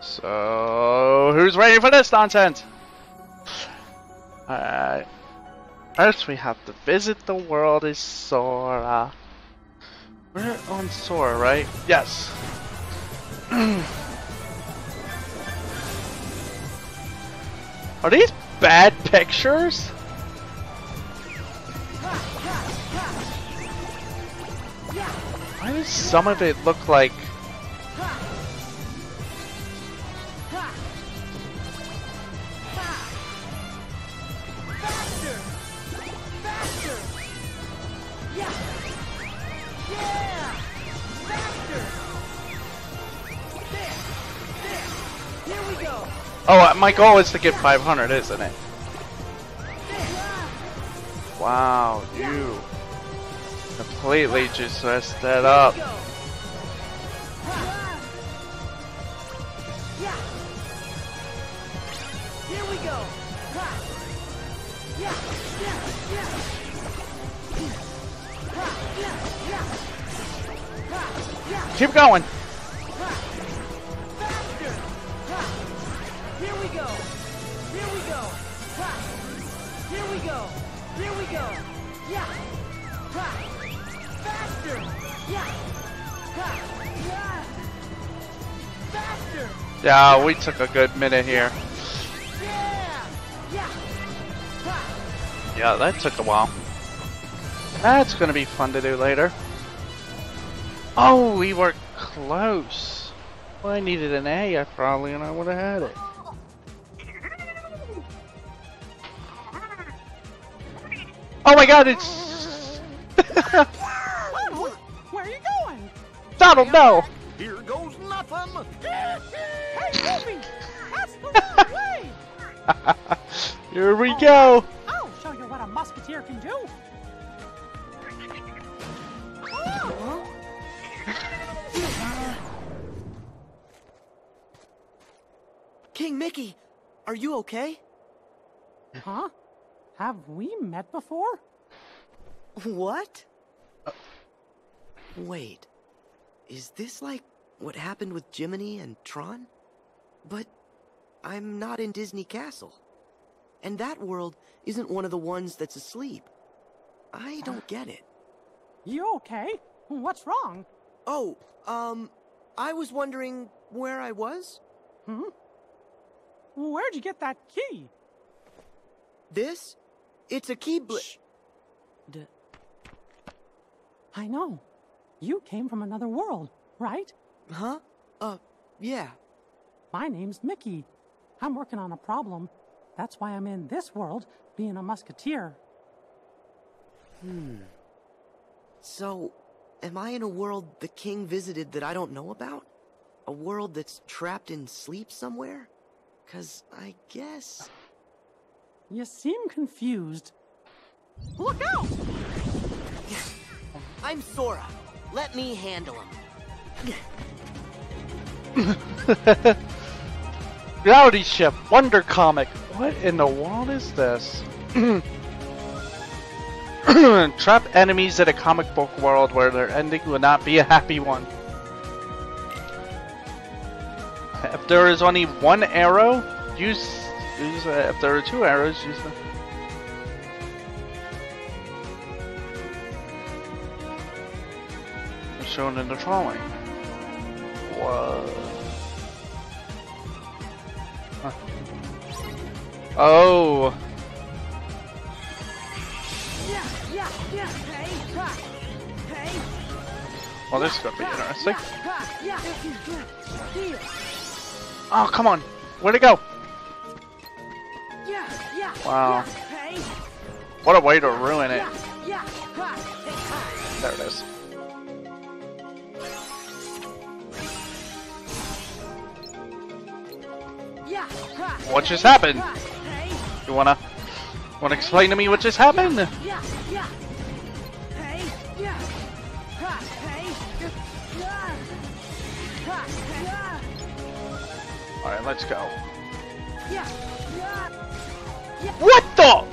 So, who's ready for this nonsense? Alright. Uh, first, we have to visit the world of Sora. We're on Sora, right? Yes. Are these bad pictures? Why does some of it look like Oh, uh, my goal is to get 500, isn't it? Wow, you completely just messed that up. Here we go. Keep going. Yeah, we took a good minute here. Yeah, that took a while. That's gonna be fun to do later. Oh, we were close. Well, I needed an A, I probably, and I would have had it. Oh my god, it's... Where are you going? Donald, no! Here goes nothing! Hey, That's the wrong way! Here we go! Oh, I'll show you what a musketeer can do! King Mickey, are you okay? Huh? Have we met before? What? Wait, is this like what happened with Jiminy and Tron? But I'm not in Disney Castle. And that world isn't one of the ones that's asleep. I don't get it. You okay? What's wrong? Oh, um, I was wondering where I was? Hmm? Where'd you get that key? This? It's a key bl- D- I know. You came from another world, right? Huh? Uh, yeah. My name's Mickey. I'm working on a problem. That's why I'm in this world, being a musketeer. Hmm. So, am I in a world the king visited that I don't know about? A world that's trapped in sleep somewhere? Cause I guess... You seem confused. Look out! I'm Sora. Let me handle him. Reality Shift, Wonder Comic. What in the world is this? Trap enemies in a comic book world where their ending will not be a happy one. If there is only one arrow, use, use uh, if there are two arrows, use them. Shown in the drawing. Whoa. Oh. Well, this is gonna be interesting. Oh, come on. Where'd it go? Wow. What a way to ruin it. There it is. What just happened? You wanna wanna explain to me what just happened? Alright, let's go. What the?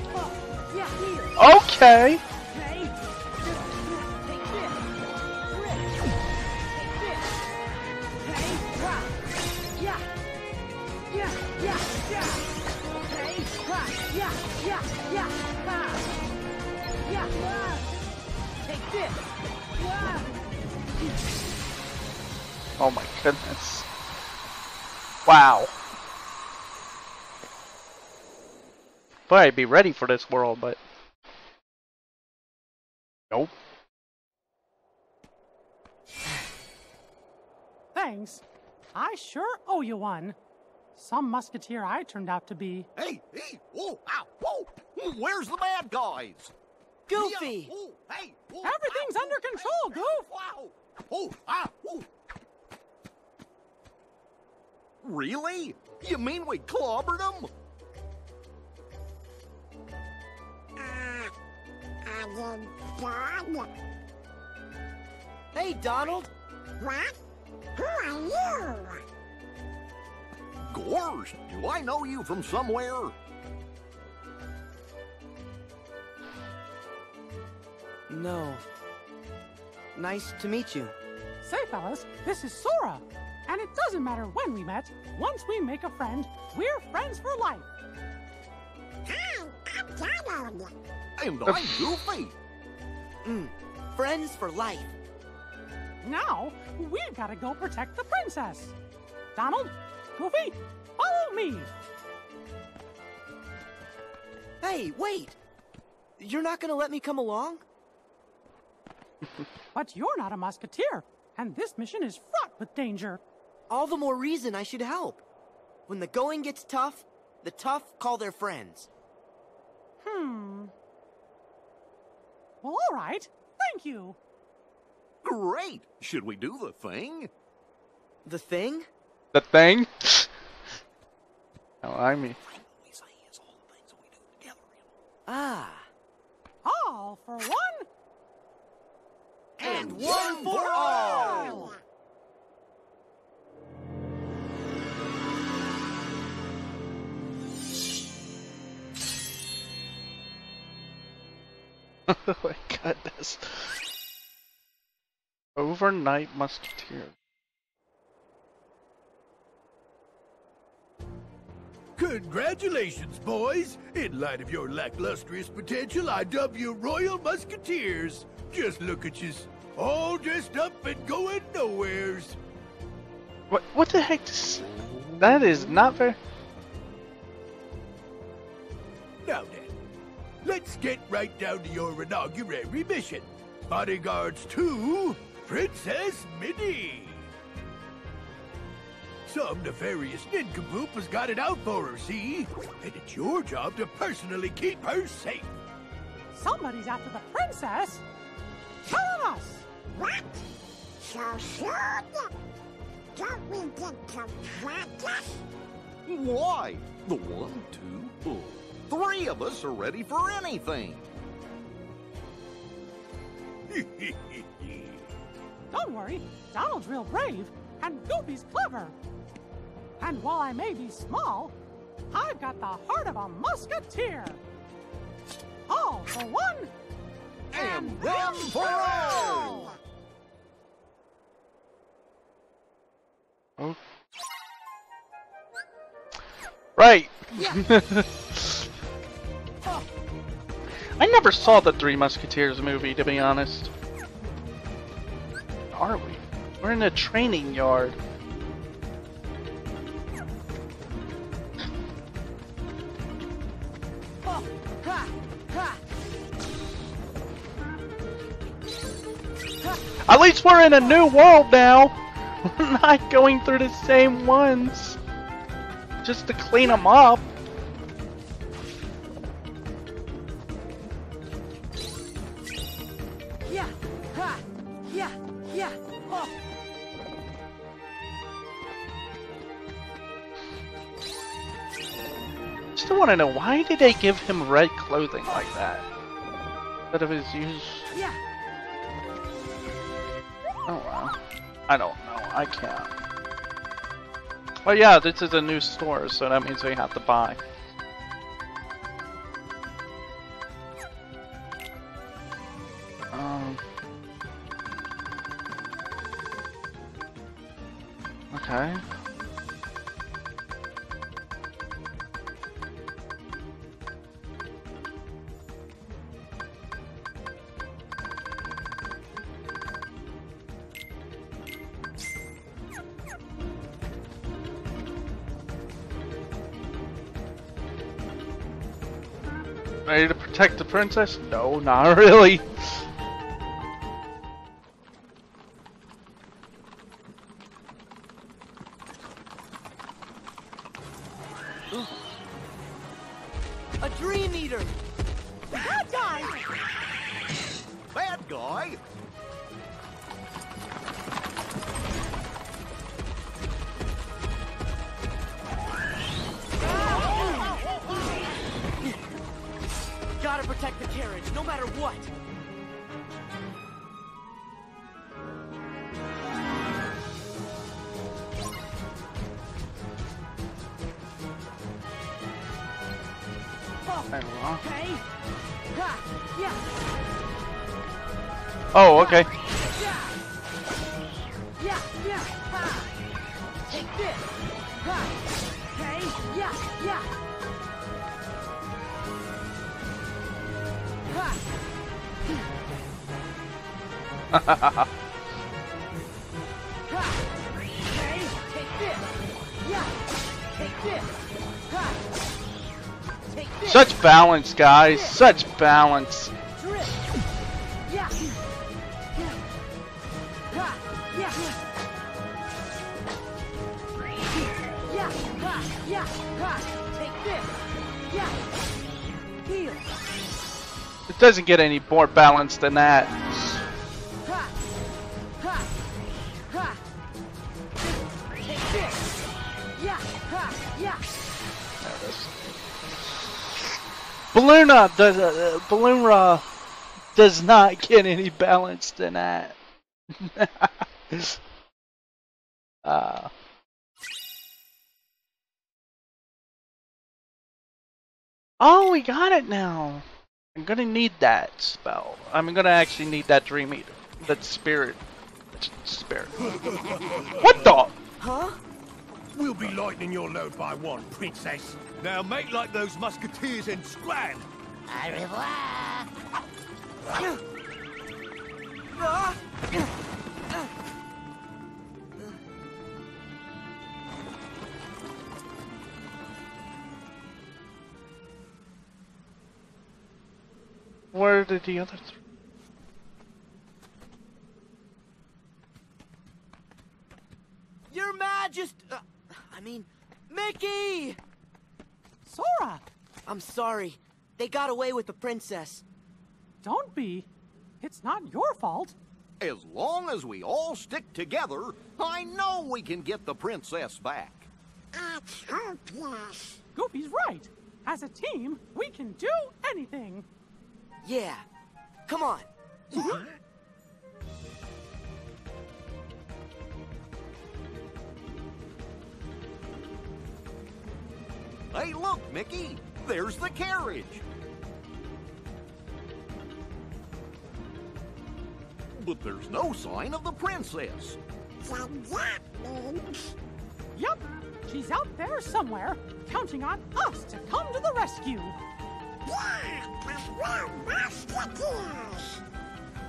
Okay. Goodness. Wow. Boy, I'd be ready for this world, but... Nope. Thanks. I sure owe you one. Some musketeer I turned out to be. Hey, hey, whoa, ow, whoa! Where's the bad guys? Goofy! Yeah, whoa, hey, whoa, Everything's ow, under control, hey, Goof. Wow! Oh, ah, whoa. Really? You mean we clobbered them? Hey, Donald! What? Who are you? Gorsh, do I know you from somewhere? No. Nice to meet you. Say, fellas, this is Sora. And it doesn't matter when we met. Once we make a friend, we're friends for life. Hi, I'm Donald. And I'm Goofy. Mm. Friends for life. Now, we've got to go protect the princess. Donald, Goofy, follow me. Hey, wait! You're not gonna let me come along? But you're not a musketeer, and this mission is fraught with danger. All the more reason I should help. When the going gets tough, the tough call their friends. Hmm. Well, all right. Thank you. Great. Should we do the thing? The thing? The thing? oh, I mean... Ah. All for one. And one for all! oh my goodness. Overnight Musketeer. Congratulations, boys! In light of your lacklustrous potential, I dub you Royal Musketeers. Just look at you, all dressed up and going nowheres. What, what the heck? Is, that is not fair. Now then, let's get right down to your inaugural mission. Bodyguards to Princess Minnie. Some nefarious nincompoop has got it out for her, see? And it's your job to personally keep her safe. Somebody's after the princess. Tell us. What? So soon? Don't we get to practice? Why? The one, two, oh, three of us are ready for anything. Don't worry. Donald's real brave, and Goofy's clever. And while I may be small, I've got the heart of a musketeer. All for one. And one for all! Oh. Right! I never saw the Three Musketeers movie, to be honest. Are we? We're in a training yard. At least we're in a new world now! We're not going through the same ones! Just to clean them up. Want to know why did they give him red clothing like that? Instead of his usual. Yeah. Oh wow. I don't know. I can't. Well, yeah, this is a new store, so that means we have to buy. Um. Okay. Ready to protect the princess? No, not really. Balance, guys. Such balance. It doesn't get any more balanced than that. Yeah. Yeah. Balloona does uh, does not get any balanced than that. uh, oh, we got it now. I'm gonna need that spell. I'm gonna actually need that Dream Eater, that Spirit, That Spirit. what the? Huh? We'll be lightening your load by one, princess. Now make like those musketeers and scram. Au Ah! Where did the other three? Your Majesty! Uh, I mean, Mickey! Sora, I'm sorry. They got away with the princess. don't be. It's not your fault. As long as we all stick together, I know we can get the princess back. It's hopeless. Goofy's right. As a team, we can do anything. Yeah. Come on. Mm-hmm. Hey, look, Mickey. There's the carriage. But there's no sign of the princess. Then that means Yup, she's out there somewhere, counting on us to come to the rescue. yeah, because we're musketeers.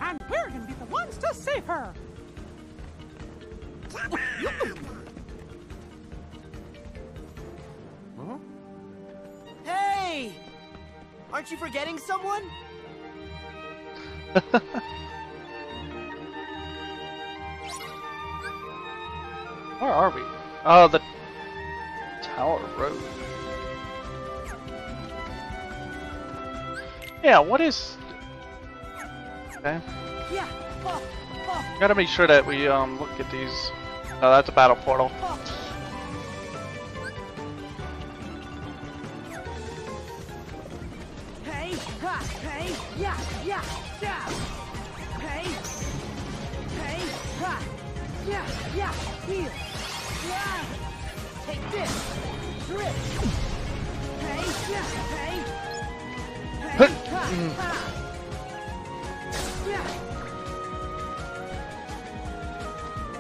And we're gonna be the ones to save her. Come on. Aren't you forgetting someone? Where are we? Oh, the Tower Road. Yeah, what is? Okay, Yeah. Gotta make sure that we um look at these. Oh, that's a battle portal.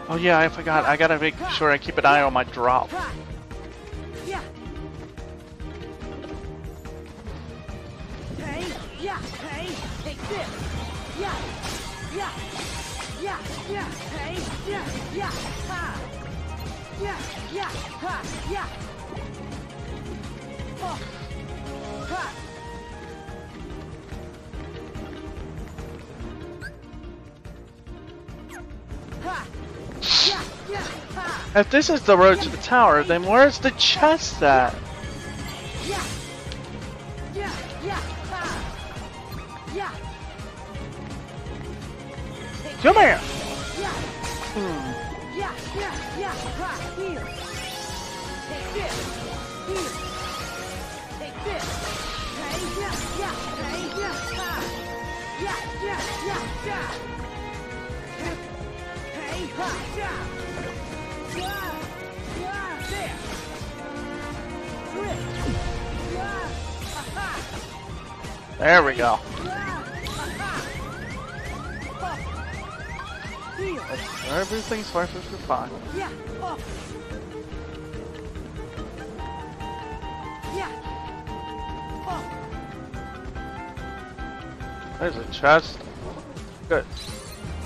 Oh yeah, I forgot. I gotta make sure I keep an eye on my drop. Yeah. If this is the road to the tower, then where's the chest at? Come here! Hmm. There we go. Everything's fine. Yeah. Oh. Yeah. Oh. There's a chest. Good.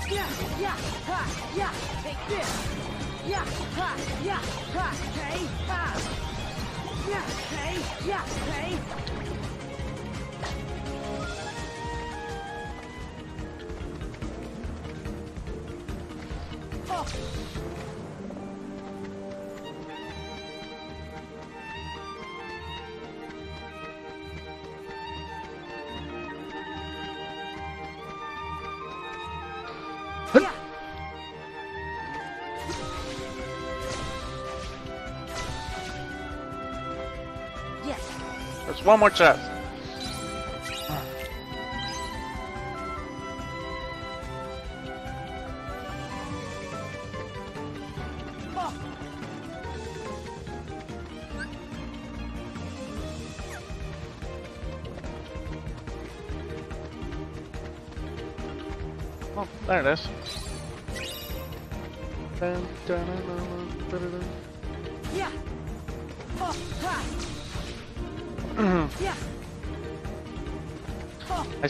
Yeah. Yeah. Ha. Yeah. Take this. Yeah. Ha. Yeah. Ha. Hey. Ha. Yeah. Hey. Yeah. Hey. Oh. One more chest.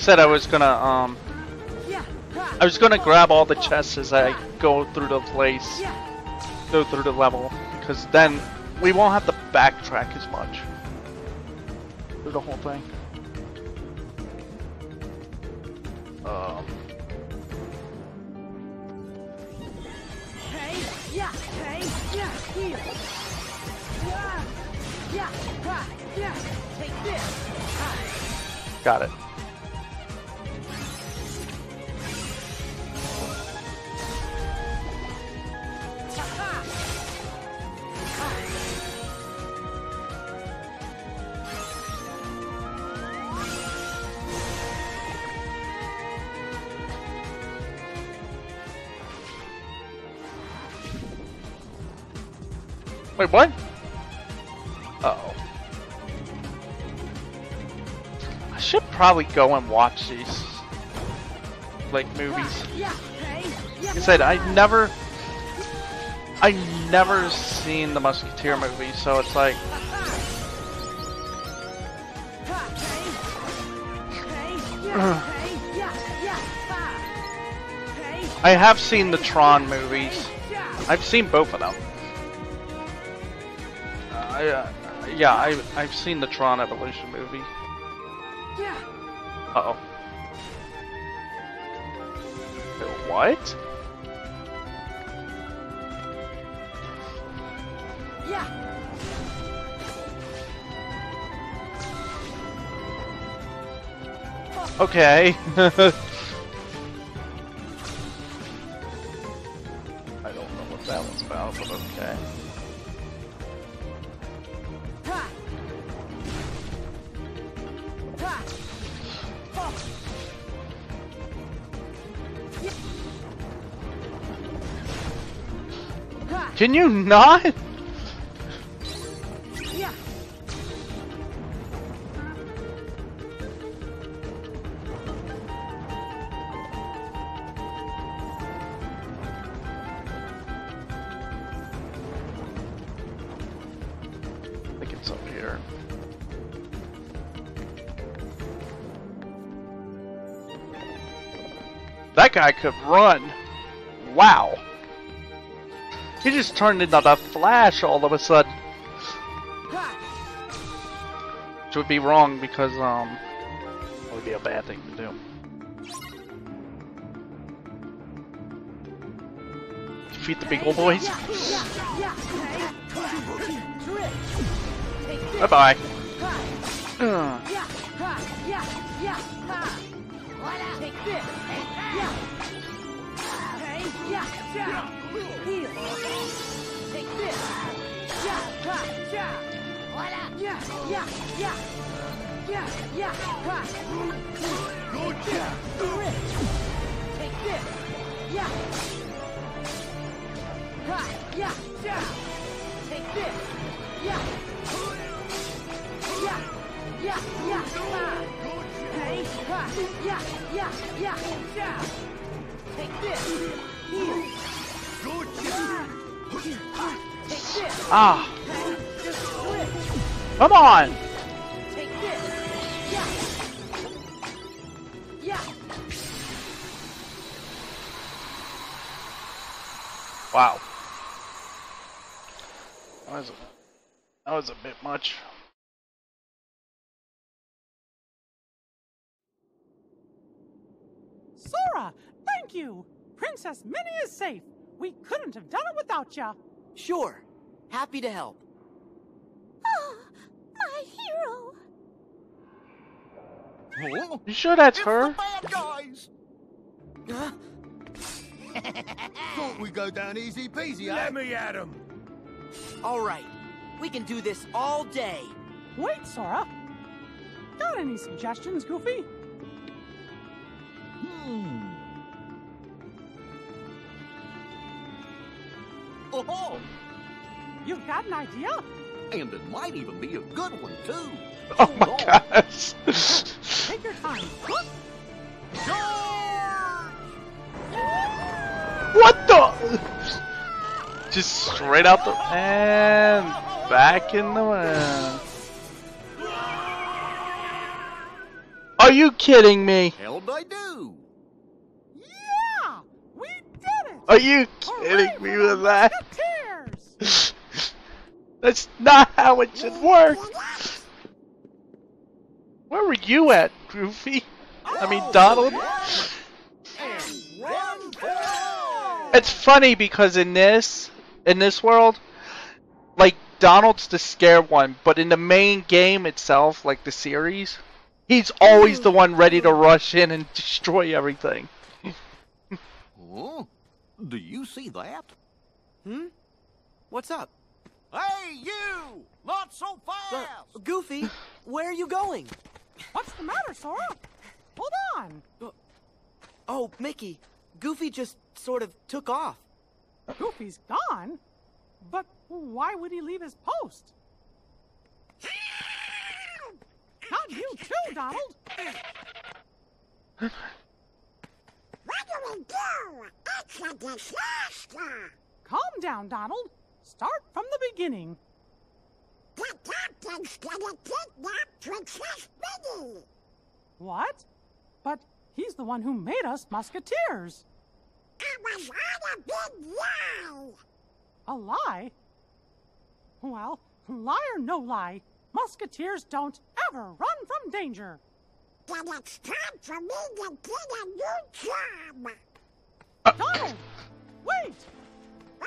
Said I was gonna um I was gonna grab all the chests as I go through the place, go through the level, because then we won't have to backtrack as much through the whole thing. Um. Got it. Wait, what? Uh oh. I should probably go and watch these like movies. Like I said, I never, I never seen the Musketeer movie, so it's like, I have seen the Tron movies. I've seen both of them. I, uh, yeah, I, I've seen the Tron Evolution movie. Yeah. Uh oh. What? Yeah. Okay. Can you not? Yeah. I think it's up here. That guy could run. Wow. He just turned into the Flash all of a sudden. Which would be wrong because, um, it would be a bad thing to do. defeat the big old boys. Bye bye. Ugh. Take this. Yeah, yeah, yeah. Yeah, yeah, ha. Take this. Rip. Take this. Yeah. Ha, yeah, yeah. Take this. Yeah. Yeah, yeah, yeah, ha. Hey, ha, yeah, yeah, yeah, yeah. Take this. Ah. Come on. Take this. Yeah. Yeah. Wow. That was a, that was a bit much. Sora, thank you. Princess Minnie is safe. We couldn't have done it without ya. Sure. Happy to help. Oh, my hero. Huh? You sure that's It's her? the bad guys! Huh? Thought we go down easy peasy, eh? Let me at him. All right. We can do this all day. Wait, Sora. Got any suggestions, Goofy? Hmm. Oh, You've got an idea? And it might even be a good one, too. Oh Hold my on. gosh. Take your time. Look. what the? Just straight out the and back in the wind. Are you kidding me? Hell'd I do? Yeah! We did it! Are you kidding for me with that? That's not how it should work. Where were you at, Goofy? I mean, Donald? It's funny because in this, in this world, like Donald's the scared one, but in the main game itself, like the series, he's always the one ready to rush in and destroy everything. Huh? Do you see that? Hmm? What's up? Hey, you! Not so Uh, fast! Goofy, where are you going? What's the matter, Sora? Hold on. Oh, Mickey, Goofy just sort of took off. Goofy's gone? But why would he leave his post? Not you too, Donald! What do we do? It's a disaster. Calm down, Donald. Start from the beginning. What? But he's the one who made us musketeers. It was all a big lie. A lie? Well, lie or no lie, musketeers don't ever run from danger. Then it's time for me to get a new job. Donald! Wait!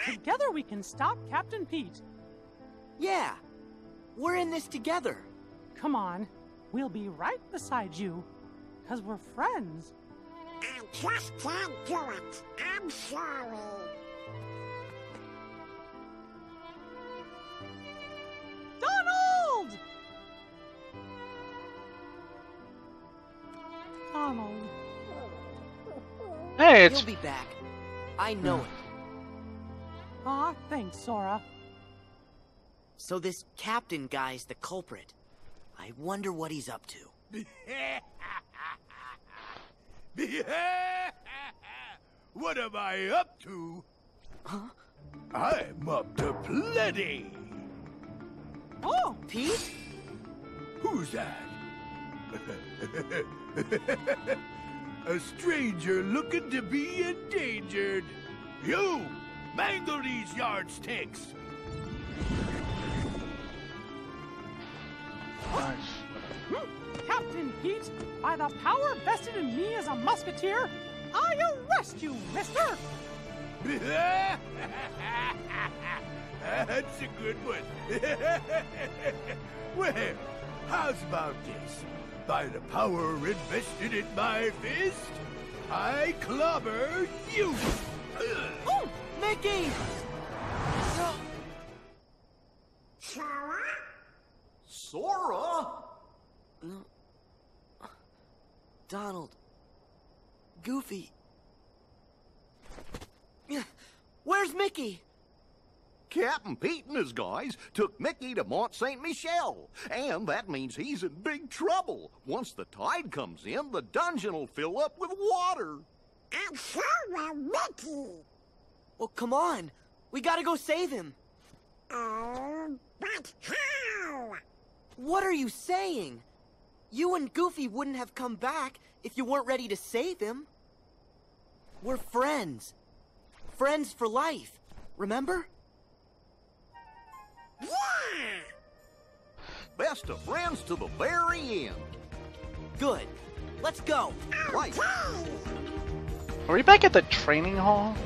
Together we can stop Captain Pete. Yeah, we're in this together. Come on, we'll be right beside you. Because we're friends. I just can't do it. I'm sorry. Donald! Donald. Hey, it's He'll be back. I know hmm. it. Aw, thanks, Sora. So this captain guy's the culprit. I wonder what he's up to. what am I up to? Huh? I'm up to plenty. Oh, Pete? Who's that? A stranger looking to be endangered. You! Mangle these yardsticks! nice. Captain Pete, by the power vested in me as a musketeer, I arrest you, mister! That's a good one. well, how's about this? By the power invested in my fist, I clobber you. Oh, Mickey! Sora? Sora? No. Donald. Goofy. Where's Mickey? Captain Pete and his guys took Mickey to Mont Saint Michel, and that means he's in big trouble. Once the tide comes in, the dungeon will fill up with water. I'm so will Mickey. Well, come on. We gotta go save him. Oh, but how? What are you saying? You and Goofy wouldn't have come back if you weren't ready to save him. We're friends. Friends for life. Remember? Yeah! Best of friends to the very end. Good. Let's go. Right. Are we back at the training hall?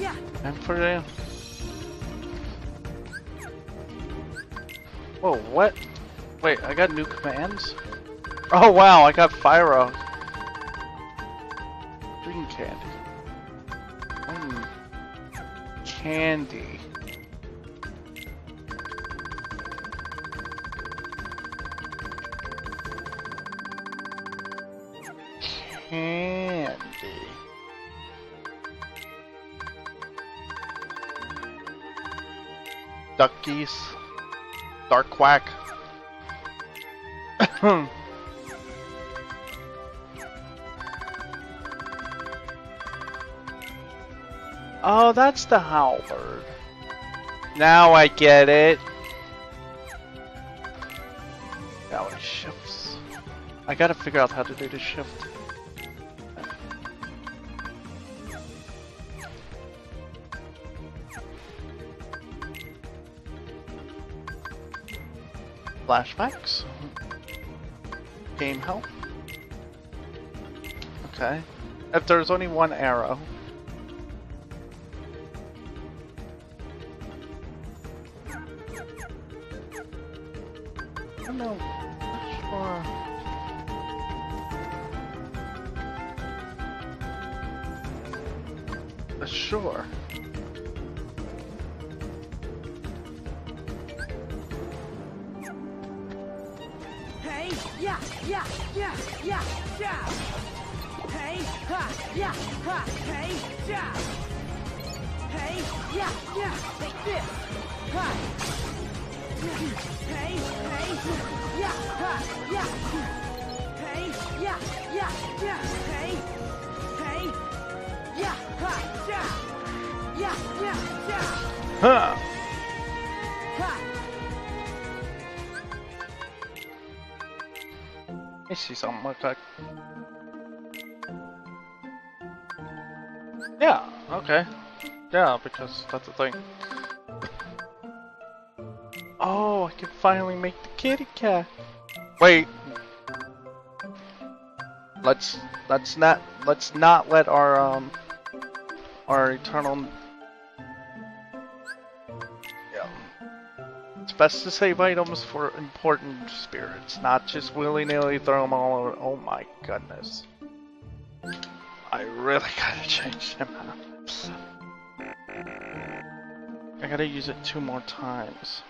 Yeah. And for the... Whoa, what? Wait, I got new commands? Oh wow, I got Fyro. Green candy. Mm. Candy. Duckies. Dark quack. oh, that's the halberd. Now I get it. Now it shifts. I gotta figure out how to do the shift. Flashbacks. Game help. Okay. If there's only one arrow. I don't know. Sure. Sure. Yeah, yeah, yeah, yeah. Hey, ha, yeah, ha, hey, yeah. Hey, yeah, yeah, like this. Ha. Hey, hey, yeah, ha, yeah. Hey, yeah, yeah, yeah, hey. Hey, yeah, ha, yeah. Yeah, yeah, yeah. Huh. See something like that. Yeah, okay. Yeah, because that's the thing. Oh, I can finally make the kitty cat. Wait. Let's let's not let's not let our um our eternal best to save items for important spirits, not just willy-nilly throw them all over. Oh my goodness. I really gotta change them out. I gotta use it two more times.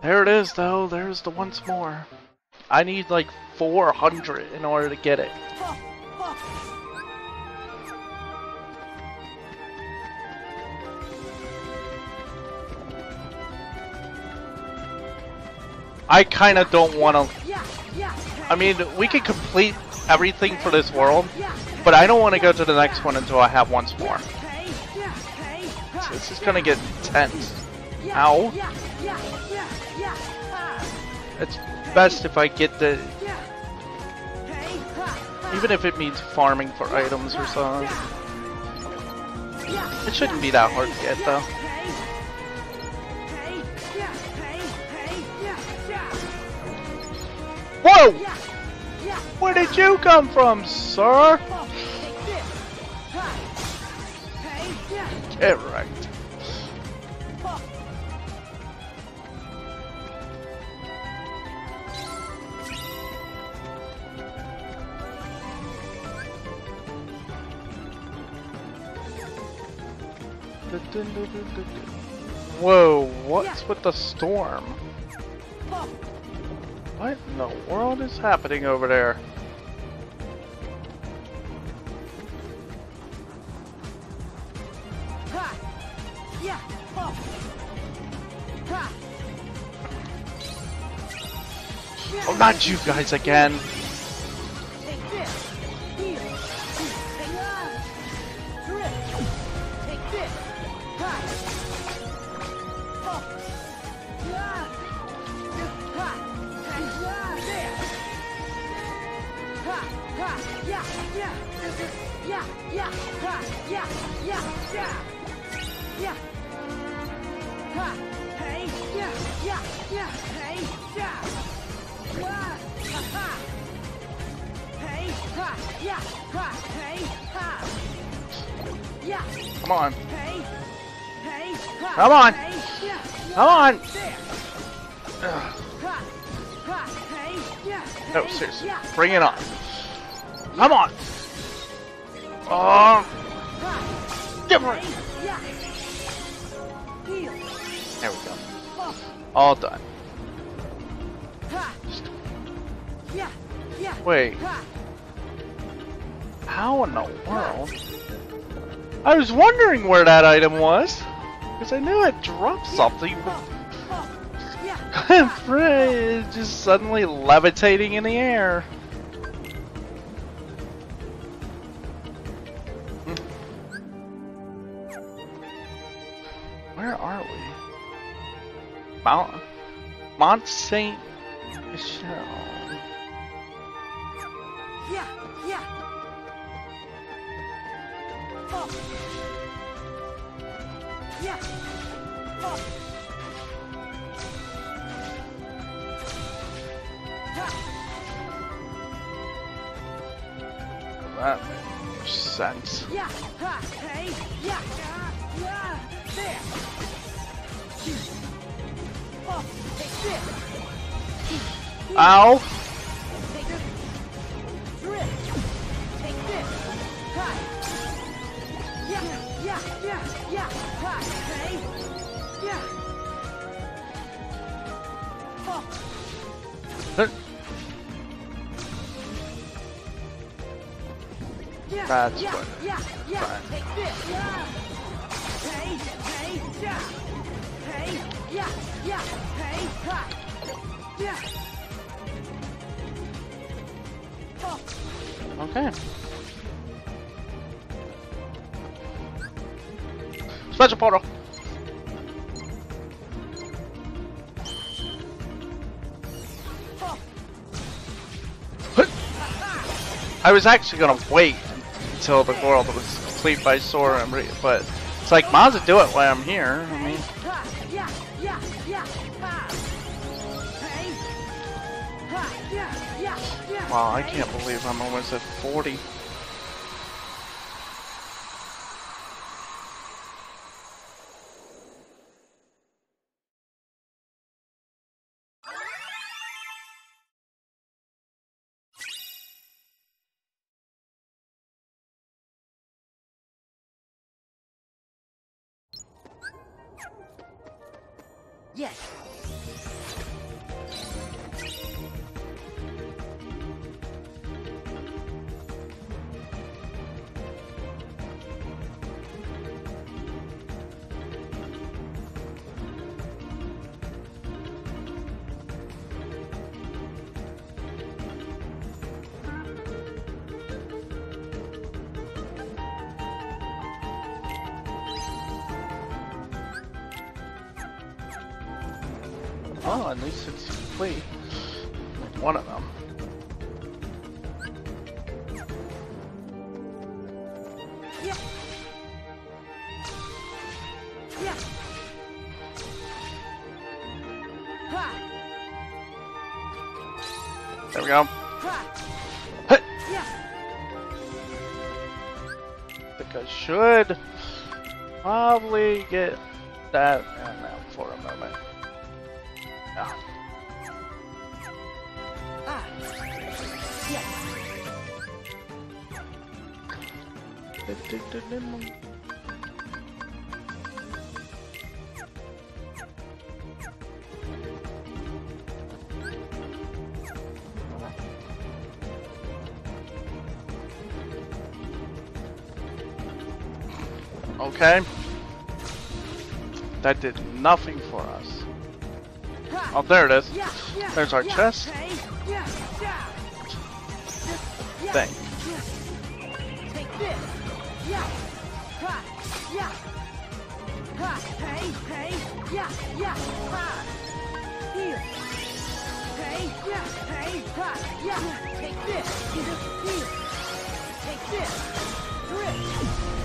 There it is though, there's the once more. I need like 400 in order to get it. I kinda don't wanna Yeah, yeah. I mean, we can complete everything for this world, but I don't want to go to the next one until I have once more. Yeah. This is gonna get tense. Ow. It's best if I get the, Yeah. Hey, ha, ha. even if it means farming for items or something. It shouldn't be that hard to get though. Whoa! Where did you come from, sir? Take this. Ha. Hey. Yeah. Get right. Whoa, what's with the storm? What in the world is happening over there? Oh, not you guys again. Come on. hey, hey, ha. Come on. Come on. there. Ugh. Ha, ha, hey, yeah. No, seriously. Bring it on. Come on. Oh, different. hey, yeah. Heal. There we go. All done. ha. Yeah, yeah. Wait. How in the world? I was wondering where that item was. Because I knew it dropped something. It's just suddenly levitating in the air. Hmm. Where are we? Mount Mont Saint Michel. Sense. Yeah. Ha. Hey. Yeah. Yeah. Oh. Ow! Take this. Take this. Yeah. Yeah. Yeah. Yeah. Ha. Hey. Yeah. Oh. Yeah. Oh, Okay. Special portal. I was actually gonna wait until the world was complete by Sora but it's like might as do it while I'm here. I mean, wow, I can't believe I'm almost at 40. Okay. That did nothing for us. Oh, there it is. There's our chest. Yeah. Take this. Take this. Take this. Grip.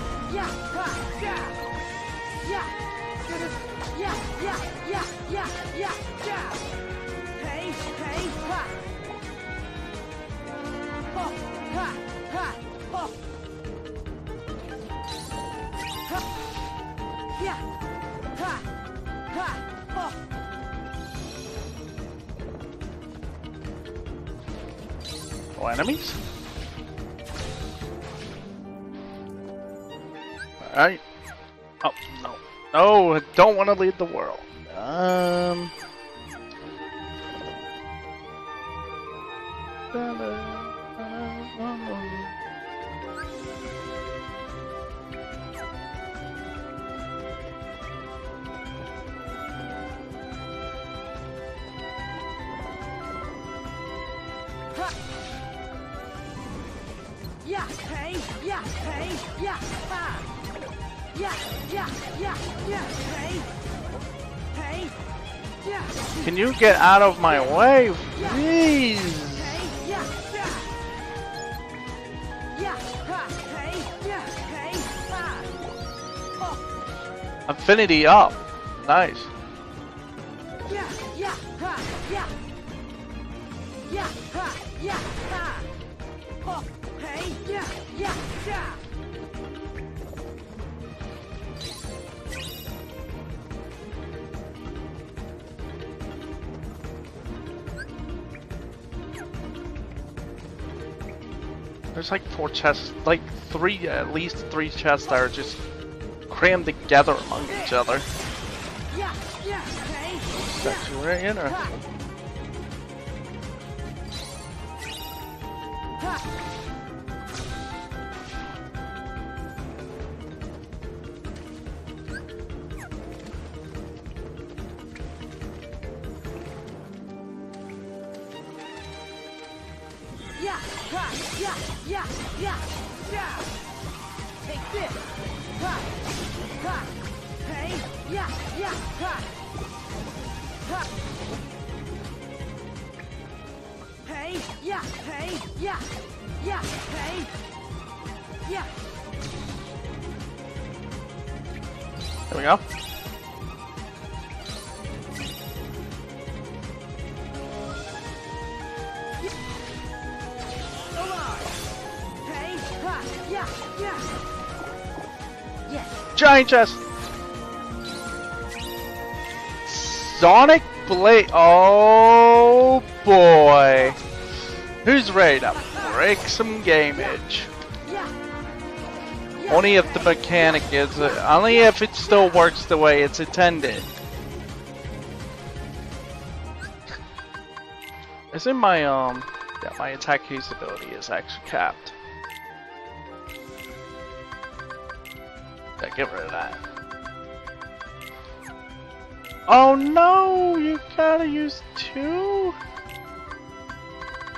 Enemies? Alright. Oh, no. No, I don't want to lead the world. Um. Get out of my way? Please! Hey, yeah, yeah. There's like four chests, like three, at least three chests that are just crammed together among each other. Yeah, yeah, chest! Sonic Blade. Oh boy. Who's ready to break some gamage? Only if the mechanic is, only if it still works the way it's intended. Isn't my, um, yeah, my attack capability is actually capped. Get rid of that. Oh no, you gotta use two?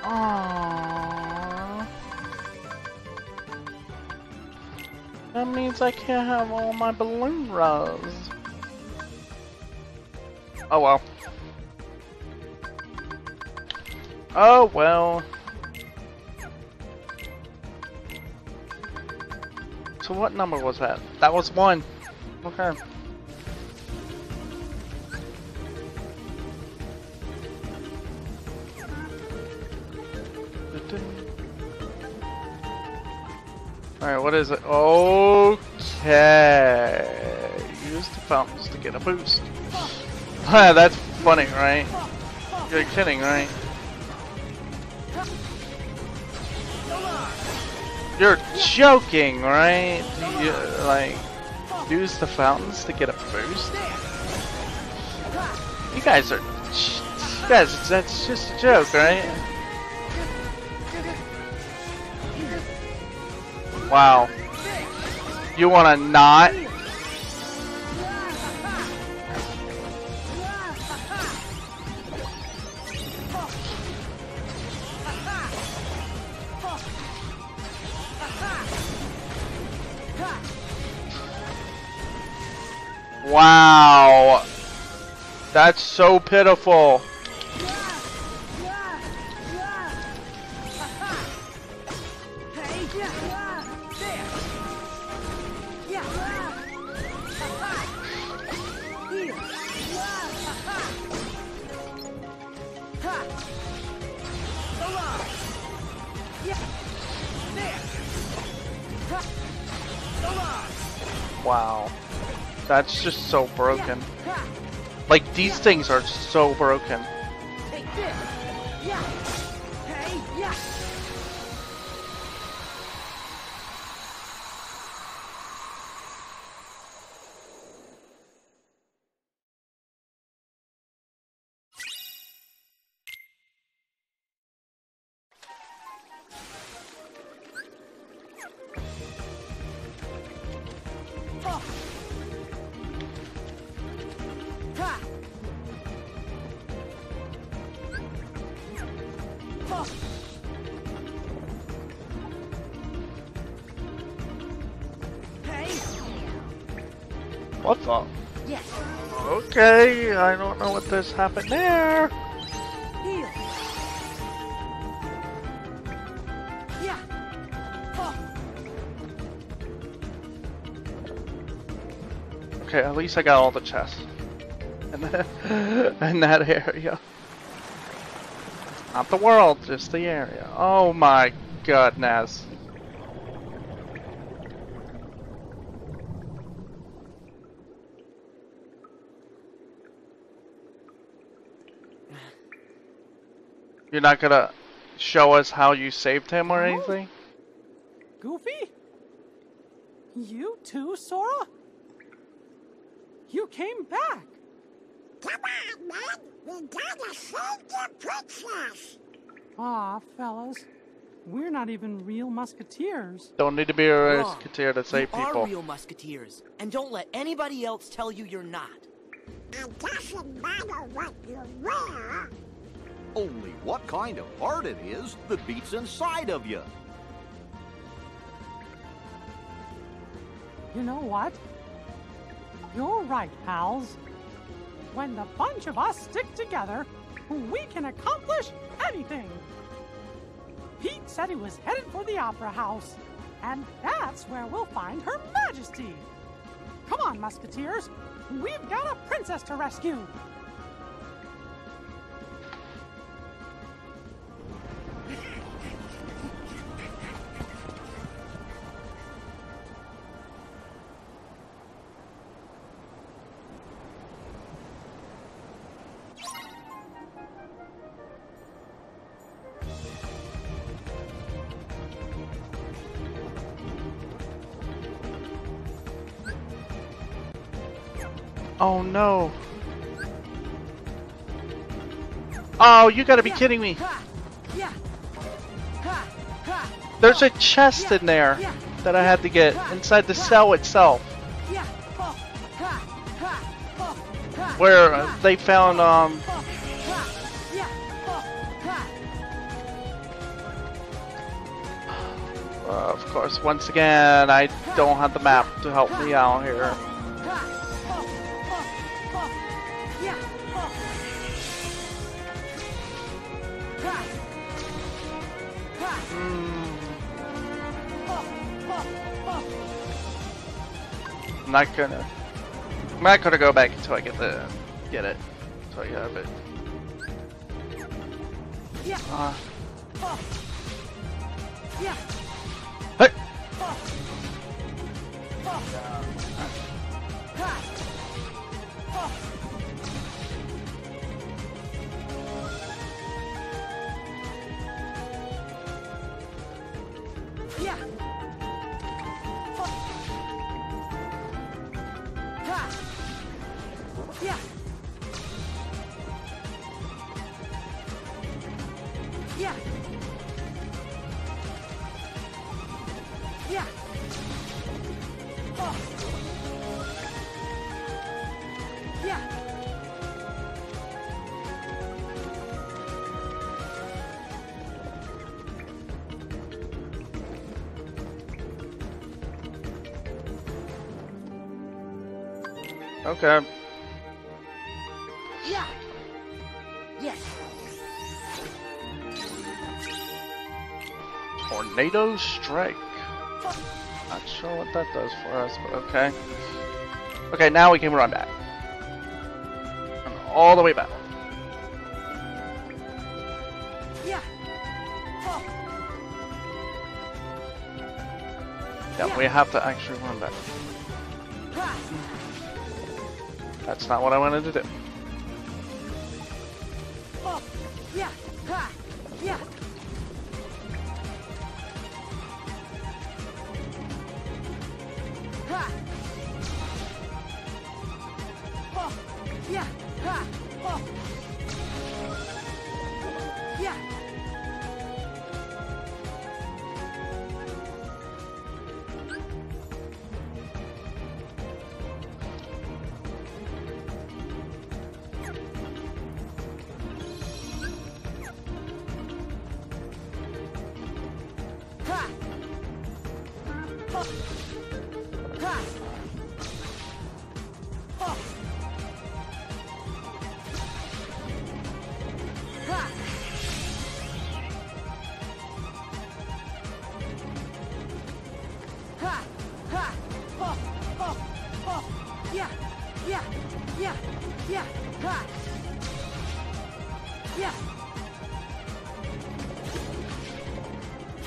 Aww. That means I can't have all my Balloonras. Oh well. Oh well. So what number was that? That was one. Okay. Alright, what is it? Okay. Use the fountains to get a boost. That's funny, right? You're kidding, right? You're joking, right? You, like, use the fountains to get a boost? You guys are... You guys, that's just a joke, right? Wow. You wanna not? That's so pitiful. These things are so broken. What the? Okay, I don't know what this happened there. Oh. Okay, at least I got all the chests. In, in that area. Not the world, just the area. Oh my goodness. You're not gonna show us how you saved him or anything? Goofy? You too, Sora? You came back. Come on, man. We gotta save the princess. Aw, fellas. We're not even real musketeers. Don't need to be a Wrong. musketeer to save you people. are real musketeers, and don't let anybody else tell you you're not. It doesn't matter what you wear. Only what kind of heart it is that beats inside of you. You know what? You're right, pals. When the bunch of us stick together, we can accomplish anything. Pete said he was headed for the Opera House, and that's where we'll find Her Majesty. Come on, Musketeers. We've got a princess to rescue. No. Oh, you gotta be kidding me. There's a chest in there that I had to get inside the cell itself. Where uh, they found, um, uh, of course, once again, I don't have the map to help me out here. Not gonna. I'm not gonna go back until I get the get it. Until I have it. Uh, Yeah. Yeah. Yeah. Oh. Yeah. Okay. Tornado strike. Not sure what that does for us, but okay. Okay, now we can run back. Run all the way back. Yeah. Yeah, we have to actually run back. That's not what I wanted to do.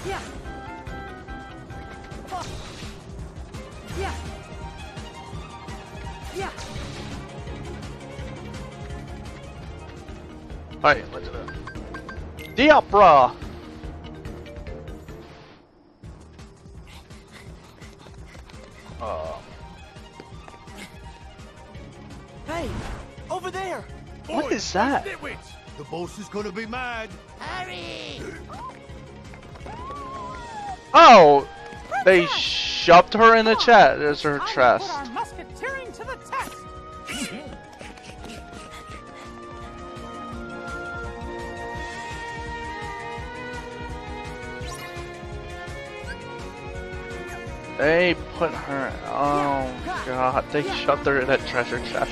Yeah. Oh. Yeah. Yeah. Alright, let's do that. The! Uh, Hey, over there! what Boys, is that? The boss is gonna be mad. Hurry! Oh! They shoved her in the chest. There's her chest. Put our musketeering to the test. They put her. Oh god, they shoved her in that treasure chest.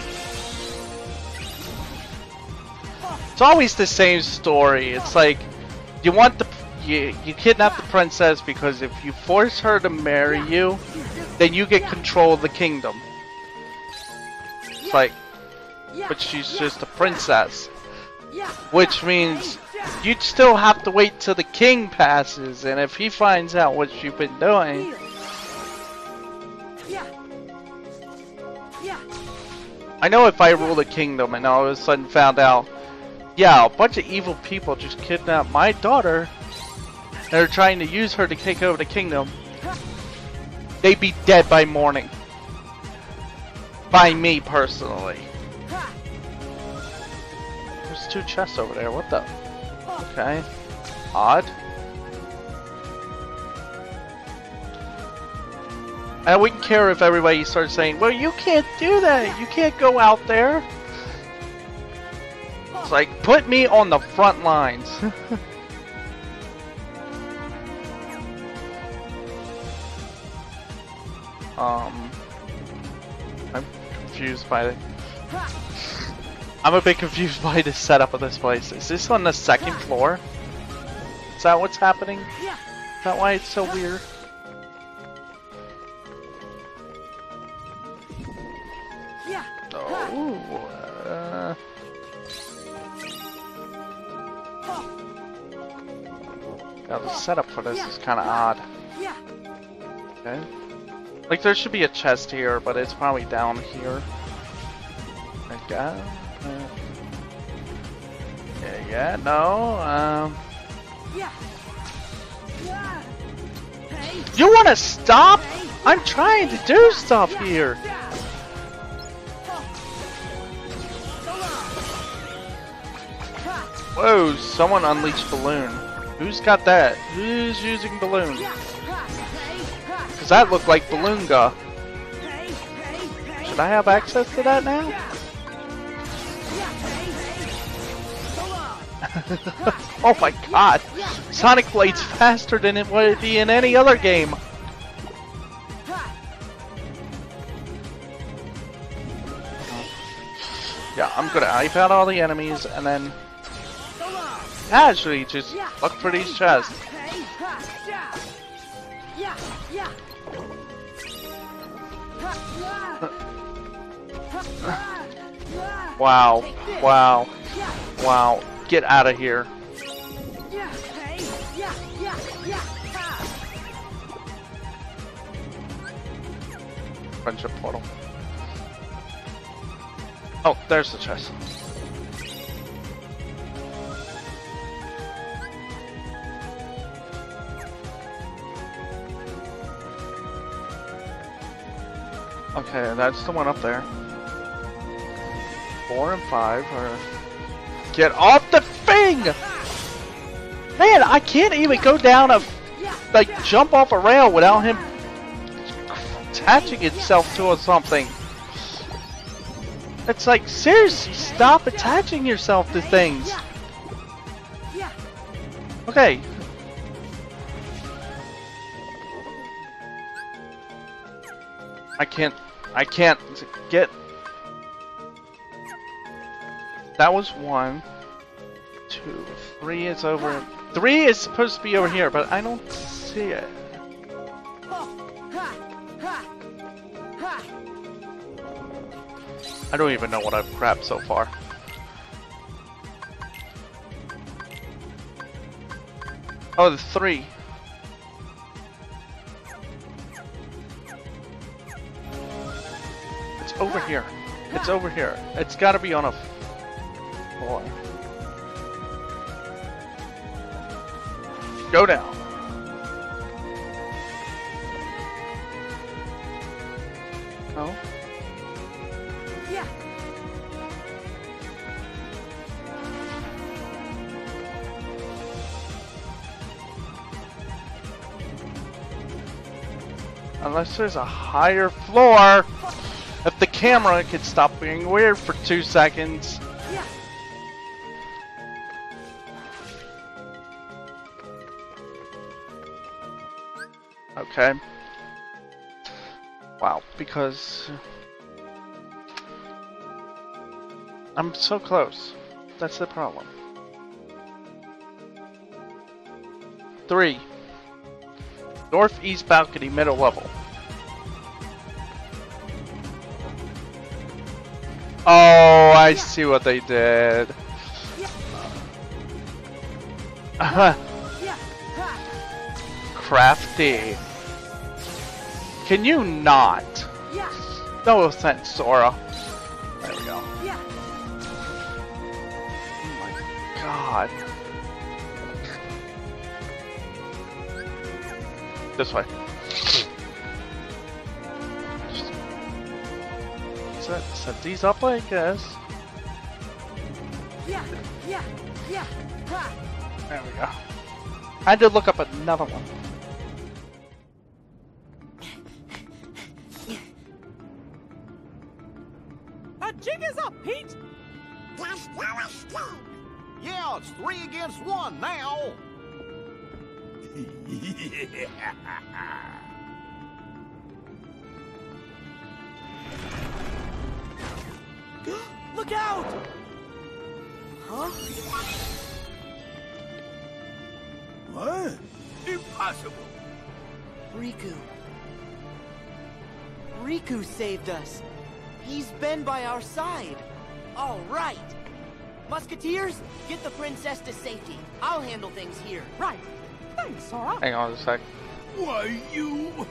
It's always the same story. It's like you want the you you kidnap the princess because if you force her to marry you, then you get control of the kingdom. It's like, but she's just a princess, which means you'd still have to wait till the king passes, and if he finds out what you've been doing. I know if I rule the kingdom and all of a sudden found out, yeah, a bunch of evil people just kidnapped my daughter, and they're trying to use her to take over the kingdom, they'd be dead by morning. By me personally. There's two chests over there, what the? Okay. Odd. I wouldn't care if everybody started saying, well, you can't do that. You can't go out there. It's like, put me on the front lines. um, I'm confused by the. I'm a bit confused by the setup of this place. Is this on the second floor? Is that what's happening? Yeah. Is that why it's so weird? Yeah. Oh, uh, Now the setup for this is kind of odd. Yeah. Okay. Like there should be a chest here, but it's probably down here. That. Uh, yeah, yeah, no. Um, Yeah. Yeah. Hey. you want to stop? I'm trying to do stuff here. Whoa! Someone unleashed balloon. Who's got that? Who's using balloon? Cause that look like balloon guy. Should I have access to that now? oh my god! Sonic Blade's faster than it would be in any other game. Yeah, I'm gonna wipe out all the enemies and then casually just look for these chests. Wow, wow, wow. Get out of here. Friendship portal. Oh, there's the chest. Okay, that's the one up there. Four and five are... Get off the thing! Man, I can't even go down a... Like, jump off a rail without him attaching itself to something. It's like, seriously, stop attaching yourself to things. Okay. I can't, I can't get... That was one, two, three is over... Three is supposed to be over here, but I don't see it. I don't even know what I've grabbed so far. Oh, the three. Over here. It's over here. It's gotta be on a floor. Go down. No? Yeah. Unless there's a higher floor. Camera could stop being weird for two seconds. Okay. Wow, because I'm so close. That's the problem. Three. Northeast balcony, middle level. Oh, I see what they did. Crafty. Can you not? No offense, Sora. There we go. Oh my god. This way. Set, set these up, I guess. Yeah, yeah, yeah. Ha. There we go. I had to look up another one. He's been by our side. All right. Musketeers, get the princess to safety. I'll handle things here. Right. Thanks, Sora. Hang on a sec. Why, you...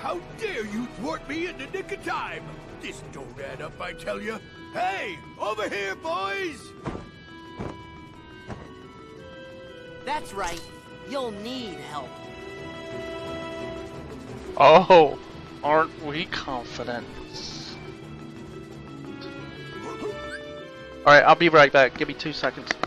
How dare you thwart me in the nick of time? This don't add up, I tell you. Hey, over here, boys! That's right. You'll need help. Oh, aren't we confident? Alright, I'll be right back. Give me two seconds.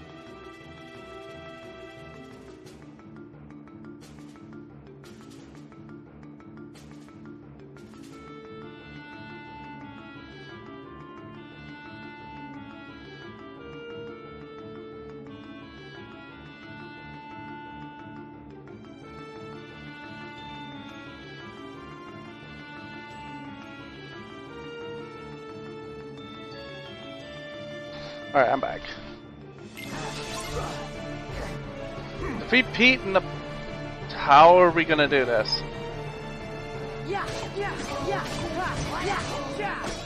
Alright, I'm back. Defeat Pete in the... How are we gonna do this? Yeah, yeah, yeah, yeah, yeah.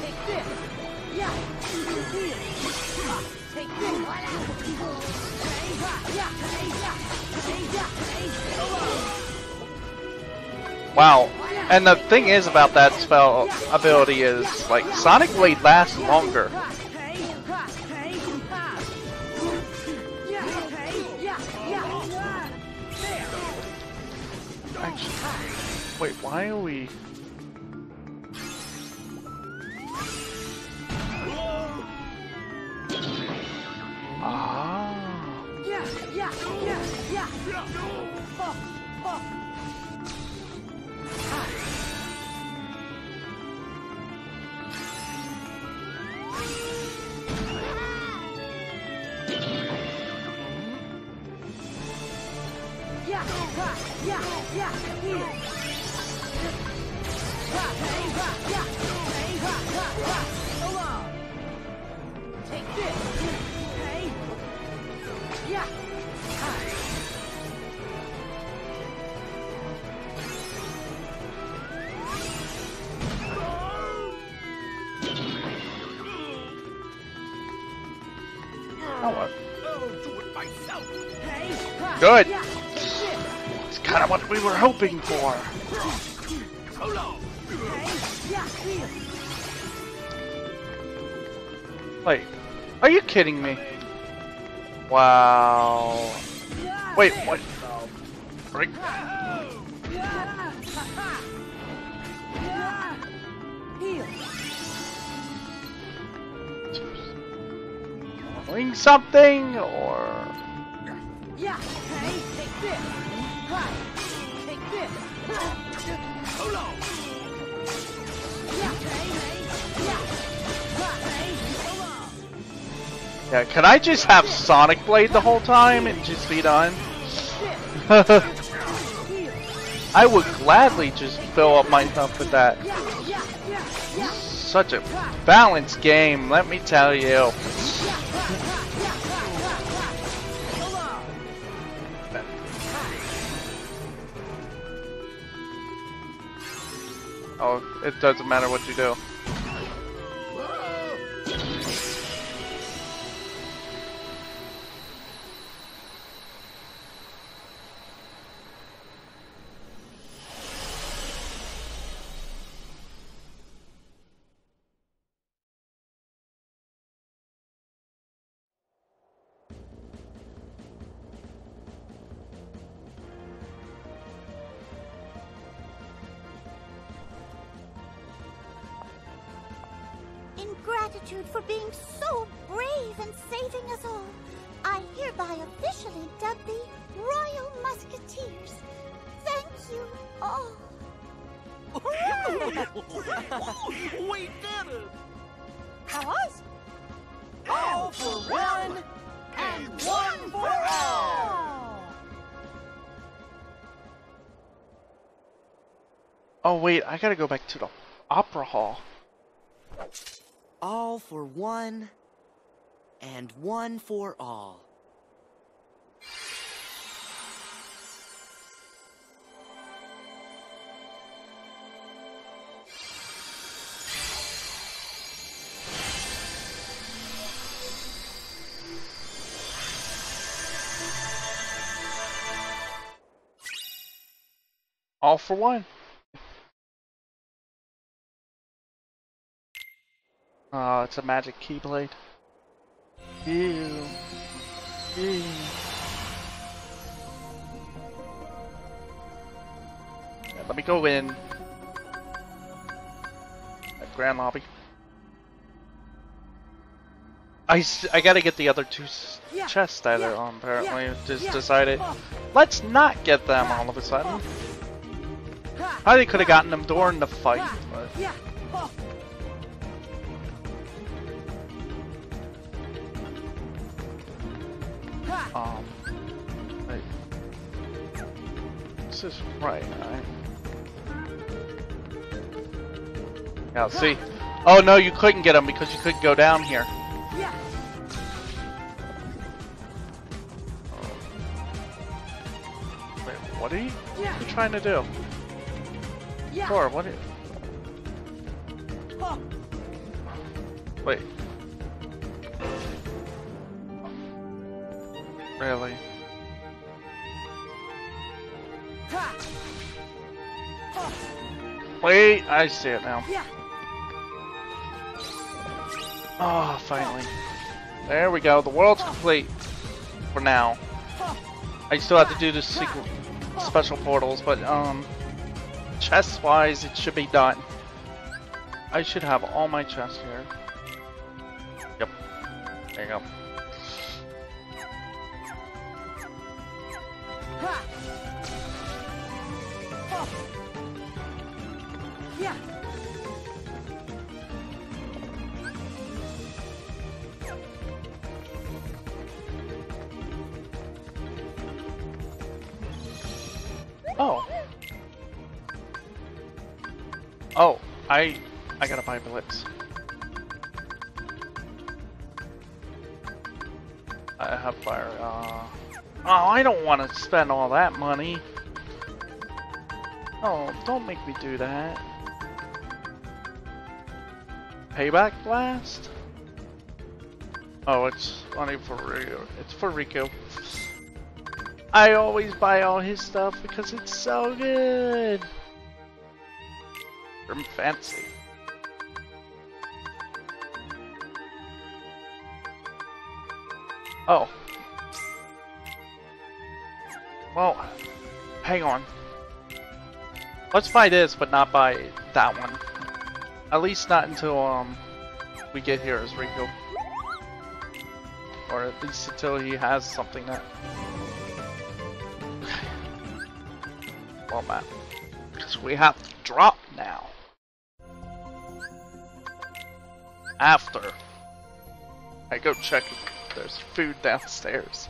Take this. Yeah. Hey, Wow. And the thing is about that spell ability is, like, Sonic Blade lasts longer. Good. It's kind of what we were hoping for. Wait, are you kidding me? Wow. Wait, what? Here. Doing something, or... Yeah, can I just have Sonic Blade the whole time and just be done? I would gladly just fill up my stuff with that. Such a balanced game, let me tell you. Oh, it doesn't matter what you do. We did it! Fellas? All for one and one for all! Oh wait, I gotta go back to the opera hall. All for one, and one for all. All for one. Oh, it's a magic keyblade. Ew. Ew. Yeah, let me go in. At Grand Lobby. I, s- I gotta get the other two chests that are on apparently. Just decided, let's not get them all of a sudden. I they could have gotten them during the fight, but um, wait. This is right, right? Yeah, see. Oh no, you couldn't get them because you couldn't go down here. Wait, what are you trying to do? Yeah. Thor, what are Oh. Wait. Really? Ha. Oh. Wait, I see it now. Yeah. Oh, finally. There we go. The world's complete. For now. I still have to do the secret special portals, but um, chest wise, it should be done. I should have all my chests here. Yep. There you go. Yeah. Oh. Oh, I I gotta buy blitz. I have fire. Uh, oh, I don't want to spend all that money. Oh, don't make me do that. Payback blast? Oh, it's only for Riku. It's for Riku. I always buy all his stuff because it's so good. From fancy. Oh. Well, hang on. Let's buy this, but not buy that one. At least not until um we get here as Riku. Or at least until he has something that well map. Because we have to drop now. After I go check if there's food downstairs.